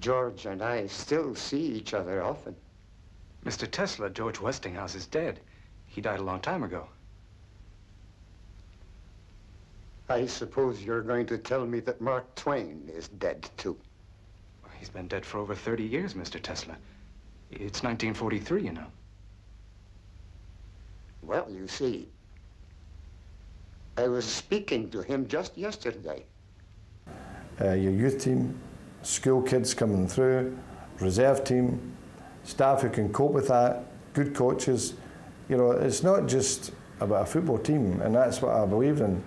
George and I still see each other often. Mr. Tesla, George Westinghouse is dead. He died a long time ago. I suppose you're going to tell me that Mark Twain is dead, too. He's been dead for over 30 years, Mr. Tesla. It's 1943, you know. Well, you see, I was speaking to him just yesterday. Uh, your youth team, school kids coming through, reserve team, staff who can cope with that, good coaches. You know, it's not just about a football team, and that's what I believe in.